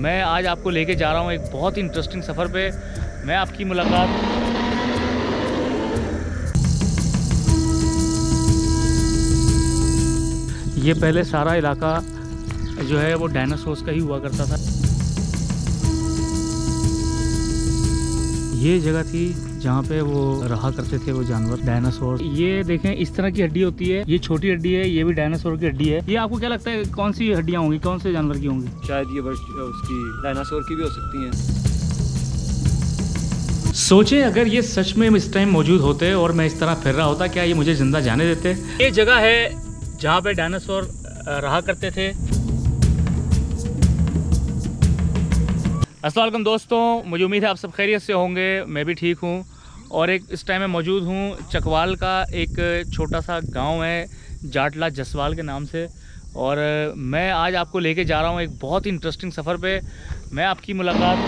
मैं आज आपको लेके जा रहा हूँ एक बहुत ही इंटरेस्टिंग सफ़र पे। मैं आपकी मुलाकात ये पहले सारा इलाका जो है वो डायनासोर्स का ही हुआ करता था। ये जगह थी जहाँ पे वो रहा करते थे वो जानवर डायनासोर ये देखें इस तरह की हड्डी होती है। ये छोटी हड्डी है ये भी डायनासोर की हड्डी है। ये आपको क्या लगता है कौन सी हड्डियाँ होंगी कौन से जानवर की होंगी? शायद ये वर्ष उसकी डायनासोर की भी हो सकती हैं। सोचे अगर ये सच में इस टाइम मौजूद होते और मैं इस तरह फिर रहा होता क्या ये मुझे ज़िंदा जाने देते? ये जगह है जहाँ पे डायनासोर रहा करते थे। असलम दोस्तों, मुझे उम्मीद है आप सब खैरियत से होंगे, मैं भी ठीक हूँ। और एक इस टाइम मैं मौजूद हूँ चकवाल का एक छोटा सा गाँव है, जाटला जसवाल के नाम से। और मैं आज आपको लेके जा रहा हूँ एक बहुत ही इंटरेस्टिंग सफ़र पे। मैं आपकी मुलाकात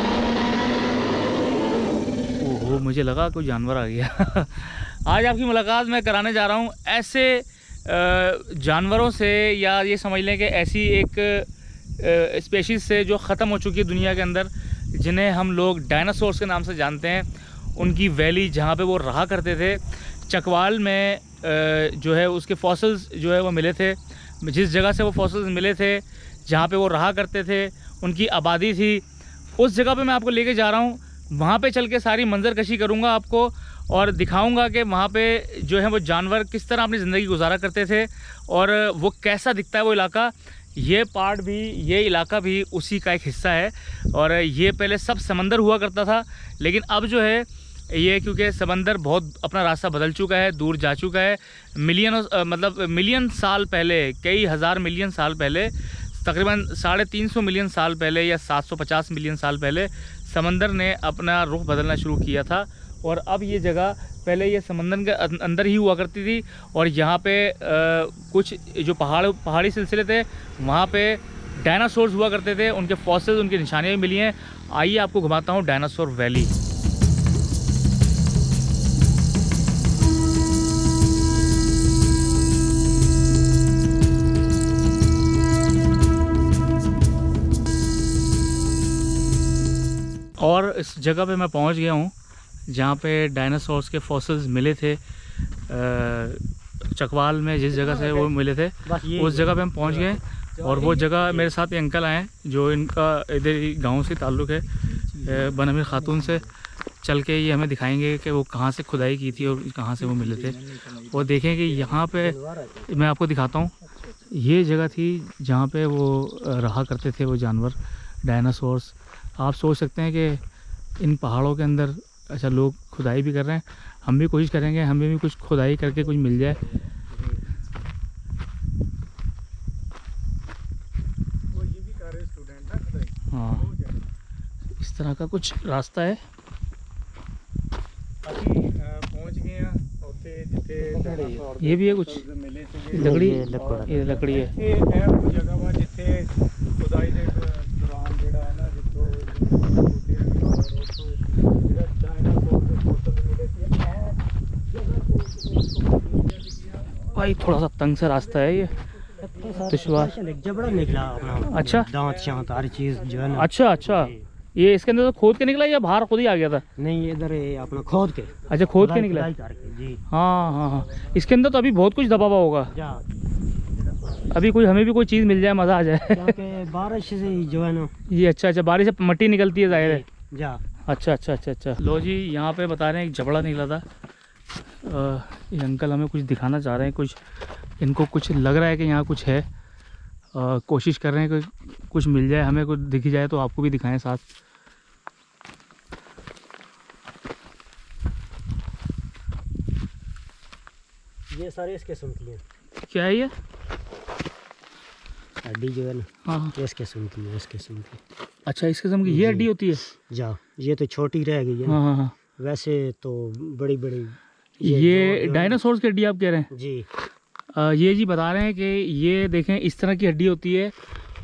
ओहो, मुझे लगा कोई जानवर आ गया। आज आपकी मुलाकात मैं कराने जा रहा हूँ ऐसे जानवरों से या ये समझ लें कि ऐसी एक स्पेशीज़ से जो ख़त्म हो चुकी है दुनिया के अंदर। जिन्हें हम लोग डायनासोर्स के नाम से जानते हैं, उनकी वैली जहाँ पे वो रहा करते थे, चकवाल में जो है उसके फॉसल्स जो है वो मिले थे, जिस जगह से वो फॉसल्स मिले थे, जहाँ पे वो रहा करते थे, उनकी आबादी थी, उस जगह पे मैं आपको लेके जा रहा हूँ, वहाँ पे चल के सारी मंजर कशी करूँगा आपको और दिखाऊँगा कि वहाँ पे जो है वो जानवर किस तरह अपनी ज़िंदगी गुजारा करते थे और वो कैसा दिखता है वो इलाका ये पार्ट भी, ये इलाका भी उसी का एक हिस्सा है। और ये पहले सब समंदर हुआ करता था, लेकिन अब जो है, ये क्योंकि समंदर बहुत अपना रास्ता बदल चुका है, दूर जा चुका है। मिलियन मतलब मिलियन साल पहले, कई हज़ार मिलियन साल पहले, तकरीबन साढ़े तीन सौ मिलियन साल पहले या सात सौ पचास मिलियन साल पहले समंदर ने अपना रुख बदलना शुरू किया था। और अब ये जगह पहले ये समंदर के अं- अंदर ही हुआ करती थी और यहाँ पे अ, कुछ जो पहाड़ पहाड़ी सिलसिले थे वहाँ पे डायनासोर्स हुआ करते थे उनके फॉसिल्स उनकी निशानियाँ मिली हैं। आइए आपको घुमाता हूँ डायनासोर वैली। और इस जगह पे मैं पहुँच गया हूँ। जहाँ पे डायनासोर्स के फॉसिल्स मिले थे चकवाल में जिस जगह से वो मिले थे उस जगह पे हम पहुँच गए और वो जगह मेरे साथ अंकल आए जो इनका इधर ही गाँव से ताल्लुक़ है बनमीर खातून से चल के ये हमें दिखाएँगे कि वो कहाँ से खुदाई की थी और कहाँ से वो मिले थे। और देखें कि यहाँ पे मैं आपको दिखाता हूँ ये जगह थी जहाँ पे वो रहा करते थे वो जानवर डायनासोर्स आप सोच सकते हैं कि इन पहाड़ों के अंदर अच्छा लोग खुदाई भी कर रहे हैं। हम भी कोशिश करेंगे हमें भी कुछ खुदाई करके कुछ मिल जाए। हाँ इस तरह का कुछ रास्ता है। ये भी है कुछ? लकड़ी? लकड़ी है भाई थोड़ा सा तंग सा रास्ता है ये। दुश्वार। जबड़ा निकला अच्छा। दांत शांत हर चीज़ जो है ना अच्छा अच्छा। ये इसके अंदर तो खोद के निकला या बाहर खुद ही आ गया था? नहीं इधर अपना खोद के अच्छा खोद के निकला। जी हाँ हाँ हाँ। इसके अंदर तो अभी बहुत कुछ दबा हुआ होगा। अभी कोई हमें भी कोई चीज़ मिल जाए मज़ा आ जाए। बारिश से ही जो है ना ये अच्छा अच्छा बारिश से मट्टी निकलती है ज़ाहिर है। जा। अच्छा अच्छा अच्छा अच्छा। लो जी यहाँ पे बता रहे हैं एक जबड़ा निकला था। ये अंकल हमें कुछ दिखाना चाह रहे हैं कुछ इनको कुछ लग रहा है कि यहाँ कुछ है। अ, कोशिश कर रहे हैं कि कुछ मिल जाए हमें कुछ दिख जाए तो आपको भी दिखाएँ साथ। ये सारे इसके सुन की है क्या है ये? हड्डी जो है ना हाँ हाँ। ये इसके सुन की है इसके सुन की अच्छा इस किस्म की ये हड्डी होती है? जा ये तो छोटी रह गई है। हाँ हाँ हाँ। वैसे तो बड़ी बड़ी ये डायनासोर की हड्डी आप कह रहे हैं? जी। अ, ये जी बता रहे हैं कि ये देखें इस तरह की हड्डी होती है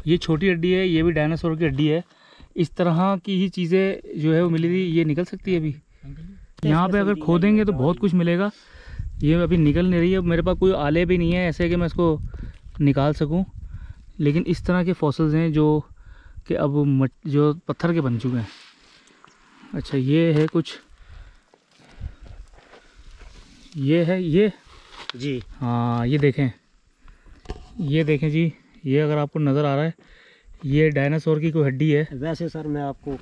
ये छोटी हड्डी है ये भी डायनासोर की हड्डी है। इस तरह की ही चीज़ें जो है वो मिली थी ये निकल सकती है अभी? यहाँ पे अगर खोदेंगे तो बहुत कुछ मिलेगा। ये अभी निकल नहीं रही है मेरे पास कोई आले भी नहीं है ऐसे कि मैं इसको निकाल सकूँ। लेकिन इस तरह के फॉसल्स हैं जो कि अब मट जो पत्थर के बन चुके हैं। अच्छा ये है कुछ ये है ये? जी। हाँ ये देखें। ये देखें जी ये अगर आपको नज़र आ रहा है ये डायनासोर की कोई हड्डी है। वैसे सर मैं आपको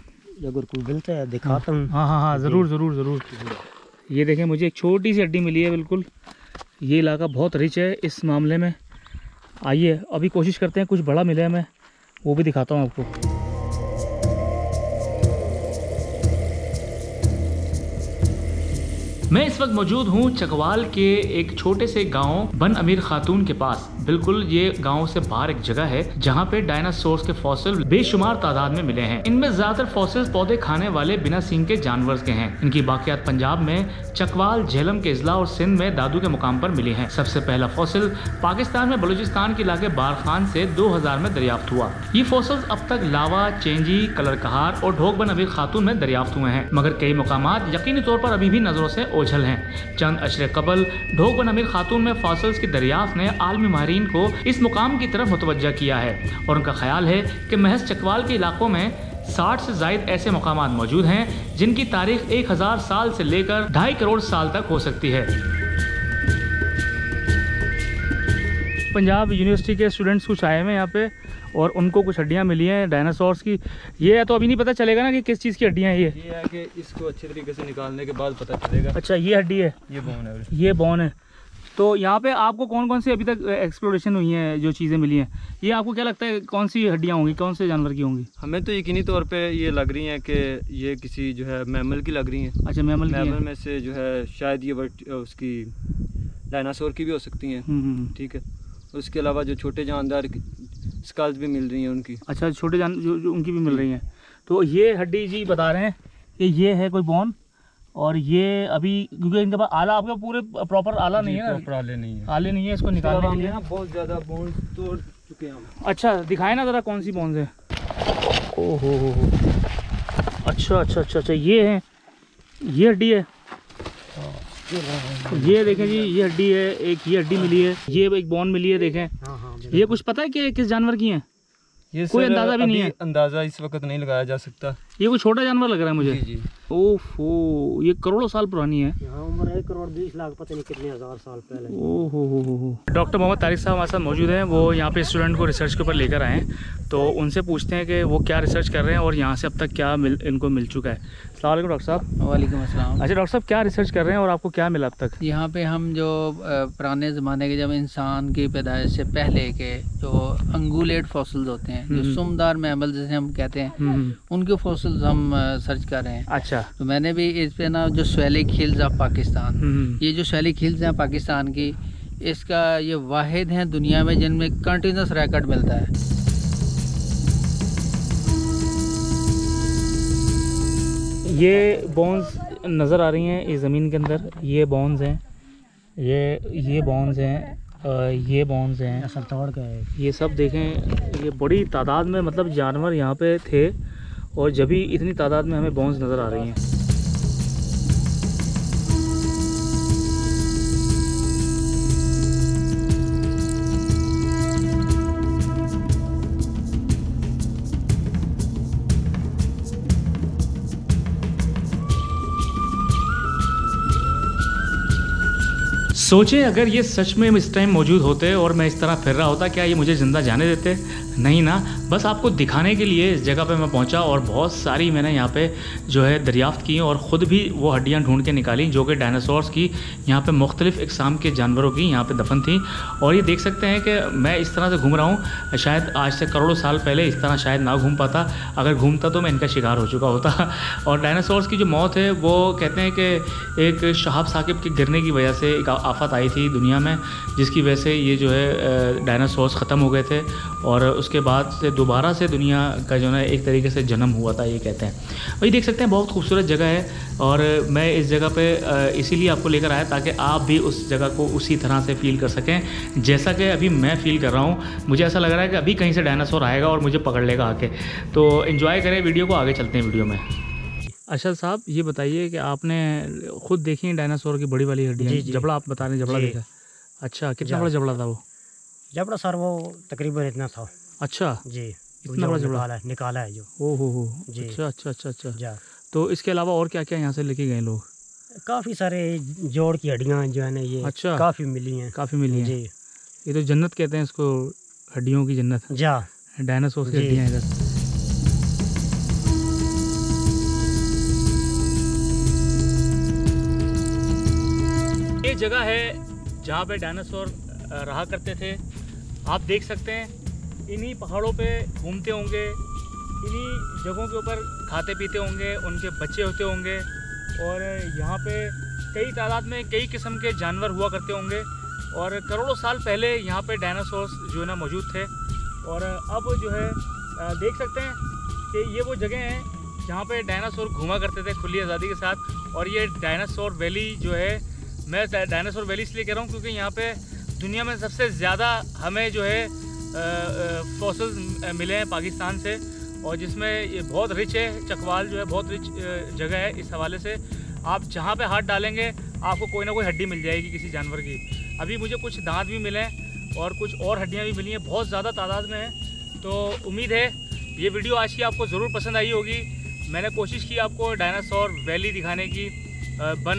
अगर कोई मिलता है दिखाता हूँ। हाँ हाँ हाँ ज़रूर ज़रूर ज़रूर। ये देखें मुझे एक छोटी सी हड्डी मिली है बिल्कुल। ये इलाका बहुत रिच है इस मामले में। आइए अभी कोशिश करते हैं कुछ बड़ा मिले हमें वो भी दिखाता हूँ आपको। मैं इस वक्त मौजूद हूँ चकवाल के एक छोटे से गाँव बन अमीर खातून के पास। बिल्कुल, ये गाँव से बाहर एक जगह है, जहाँ पे डायनासोर्स के फॉसिल बेशुमार तादाद में मिले हैं। इनमें ज़्यादातर फॉसिल्स पौधे खाने वाले बिना सींग के जानवर के हैं। इनकी बाकियात पंजाब में चकवाल, झेलम के इजला और सिंध में दादू के मुकाम पर मिली हैं। सबसे पहला फॉसिल पाकिस्तान में बलूचिस्तान के इलाके बारखान से 2000 में दरियाफ्त हुआ। ये फॉसिल्स अब तक लावा, चेंजी कलर कहार और ढोक बन अमीर खातून में दरियाफ्त हुए हैं। मगर कई मकाम यकीनी तौर पर अभी भी नज़रों से ओझल हैं। चंद अशरे कबल ढोक बन अमीर खातून में फॉसिल्स की दरियाफ्त ने आलमी माहरीन को इस मुकाम की तरफ़ मुतवजा किया है। और उनका ख्याल है कि महज चकवाल के इलाकों में 60 से जायद ऐसे मकाम मौजूद हैं जिनकी तारीख 1000 साल से लेकर ढाई करोड़ साल तक हो सकती है। पंजाब यूनिवर्सिटी के स्टूडेंट्स कुछ आए हुए हैं यहाँ पे और उनको कुछ हड्डियाँ मिली हैं डायनासोर्स की। ये तो अभी नहीं पता चलेगा ना कि किस चीज़ की हड्डियाँ हैं ये। ये है कि इसको अच्छे तरीके से निकालने के बाद पता चलेगा। अच्छा ये हड्डी है। ये बोन है। ये बॉन है। तो यहाँ पे आपको कौन कौन सी अभी तक एक्सप्लोरेशन हुई है जो चीज़ें मिली हैं? ये आपको क्या लगता है कौन सी हड्डियाँ होंगी कौन से जानवर की होंगी? हमें तो यकीनी तौर पे ये लग रही हैं कि ये किसी जो है मैमल की लग रही हैं। अच्छा मैमल की मैमल में से जो है शायद ये उसकी डायनासोर की भी हो सकती हैं। हम्म, हम्म, हम्म। ठीक है। उसके अलावा जो छोटे जानदार स्कल्स भी मिल रही हैं उनकी। अच्छा छोटे जान जो, जो उनकी भी मिल रही हैं। तो ये हड्डी जी बता रहे हैं कि ये है कोई बॉन? और ये अभी क्योंकि इनके पास आला आपके पूरे प्रॉपर आला नहीं है ना? आले नहीं है। आले नहीं है इसको निकालने के लिए। ना बहुत ज़्यादा बोन तोड़ चुके हैं अच्छा दिखाए ना ज़रा कौन सी बॉन्स है। ओहो हो हो। अच्छा अच्छा अच्छा अच्छा ये है। ये हड्डी है। ये देखें जी ये हड्डी है एक ये हड्डी मिली है ये एक बॉन मिली है देखें। हाँ हाँ ये कुछ पता है कि किस जानवर की है? ये कोई अंदाज़ा भी नहीं है। अंदाज़ा इस वक्त नहीं लगाया जा सकता। ये कोई छोटा जानवर लग रहा है मुझे? जी जी। ओहो ये करोड़ों साल पुरानी है। उम्र एक करोड़ बीस लाख पता नहीं कितने हज़ार साल पहले। ओहो हो हो हो। डॉक्टर मोहम्मद तारिक साहब हमारे साथ मौजूद हैं। वो यहाँ पे स्टूडेंट को रिसर्च के ऊपर लेकर आए हैं। तो उनसे पूछते हैं कि वो क्या रिसर्च कर रहे हैं और यहाँ से अब तक क्या मिल इनको मिल चुका है। सलाम डॉक्टर साहब। वालेकुम अस्सलाम। अच्छा डॉक्टर साहब क्या रिसर्च कर रहे हैं और आपको क्या मिला अब तक? यहाँ पे हम जो पुराने ज़माने के जब इंसान की पैदाइश से पहले के जो अंगुलेट फॉसिल्स होते हैं हम्म। जो सुमदार मैमल जैसे हम कहते हैं उनके उनके फॉसिल्स हम सर्च कर रहे हैं। अच्छा। तो मैंने भी इस पे ना जो स्वैलिक हिल्स ऑफ़ पाकिस्तान हम्म, ये जो स्वैलिक हिल्स हैं पाकिस्तान की इसका ये वाहिद हैं दुनिया में जिनमें कंटिन्यूस रिकॉर्ड मिलता है। ये बॉन्स नज़र आ रही हैं इस ज़मीन के अंदर ये बॉन्स हैं ये ये बॉन्स हैं ये बॉन्स हैं। असल तोड़ के है। ये सब देखें ये बड़ी तादाद में मतलब जानवर यहाँ पे थे और जब भी इतनी तादाद में हमें बॉन्स नज़र आ रही हैं। सोचे, अगर ये सच में इस टाइम मौजूद होते और मैं इस तरह फिर रहा होता, क्या ये मुझे ज़िंदा जाने देते? नहीं ना। बस आपको दिखाने के लिए इस जगह पे मैं पहुँचा और बहुत सारी मैंने यहाँ पे जो है दरियाफ्त की और ख़ुद भी वो हड्डियाँ ढूंढ के निकाली जो कि डायनासोर्स की यहाँ पे मुख्तलिफ़ इकसाम के जानवरों की यहाँ पे दफन थी। और ये देख सकते हैं कि मैं इस तरह से घूम रहा हूँ, शायद आज से करोड़ों साल पहले इस तरह शायद ना घूम पाता। अगर घूमता तो मैं इनका शिकार हो चुका होता। और डायनासोर्स की जो मौत है, वो कहते हैं कि एक शहाब साकिब के गिरने की वजह से एक आफत आई थी दुनिया में, जिसकी वजह से ये जो है डायनासोर्स ख़त्म हो गए थे। और उसके बाद से दोबारा से दुनिया का जो है एक तरीके से जन्म हुआ था ये कहते हैं। वही देख सकते हैं बहुत खूबसूरत जगह है और मैं इस जगह पे इसीलिए आपको लेकर आया ताकि आप भी उस जगह को उसी तरह से फील कर सकें। जैसा कि अभी मैं फील कर रहा हूँ मुझे ऐसा लग रहा है कि अभी कहीं से डायनासोर आएगा और मुझे पकड़ लेगा आके। तो इन्जॉय करें वीडियो को आगे चलते हैं वीडियो में। अरशद साहब ये बताइए कि आपने खुद देखी है डायनासोर की बड़ी वाली हड्डी जी, जी। जबड़ा आप बता रहे हैं जबड़ा देखा अच्छा कितना बड़ा जबड़ा था वो? जबड़ा सर वो तकरीबन इतना था। अच्छा। जी इतना बड़ा निकाला है निकाला है जो। ओ हो। हो जी। अच्छा अच्छा अच्छा अच्छा। तो इसके अलावा और क्या क्या यहाँ से लेके गए लोग? काफ़ी सारे जोड़ की हड्डियाँ जो है ना ये। अच्छा। काफ़ी मिली हैं। काफ़ी मिली हैं। जी। ये तो जन्नत कहते हैं इसको हड्डियों की जन्नत। जा। डायनासोर की हड्डियाँ इधर। ये जगह है जहाँ पे डायनासोर रहा करते थे। आप देख सकते हैं इन्हीं पहाड़ों पे घूमते होंगे, इन्हीं जगहों के ऊपर खाते पीते होंगे, उनके बच्चे होते होंगे, और यहाँ पे कई तादाद में कई किस्म के जानवर हुआ करते होंगे, और करोड़ों साल पहले यहाँ पे डायनासोर्स जो है ना मौजूद थे, और अब जो है देख सकते हैं कि ये वो जगह हैं जहाँ पे डायनासोर घूमा करते थे खुली आज़ादी के साथ, और ये डायनासोर वैली जो है, मैं डायनासोर वैली इसलिए कह रहा हूँ क्योंकि यहाँ पे दुनिया में सबसे ज़्यादा हमें जो है फॉसल्स मिले हैं पाकिस्तान से और जिसमें ये बहुत रिच है, चकवाल जो है बहुत रिच जगह है इस हवाले से। आप जहाँ पे हाथ डालेंगे, आपको कोई ना कोई हड्डी मिल जाएगी किसी जानवर की। अभी मुझे कुछ दांत भी मिले हैं और कुछ और हड्डियाँ भी मिली हैं, बहुत ज़्यादा तादाद में हैं। तो उम्मीद है ये वीडियो आज की आपको ज़रूर पसंद आई होगी। मैंने कोशिश की आपको डायनासोर वैली दिखाने की। बन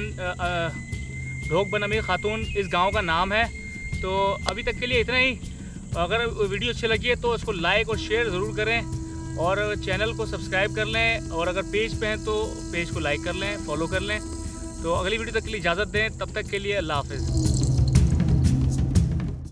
ढोक बन अमीर खातून इस गाँव का नाम है। तो अभी तक के लिए इतना ही। अगर वीडियो अच्छी लगी है तो इसको लाइक और शेयर ज़रूर करें और चैनल को सब्सक्राइब कर लें और अगर पेज पे हैं तो पेज को लाइक कर लें फॉलो कर लें। तो अगली वीडियो तक के लिए इजाज़त दें, तब तक के लिए अल्लाह हाफिज़।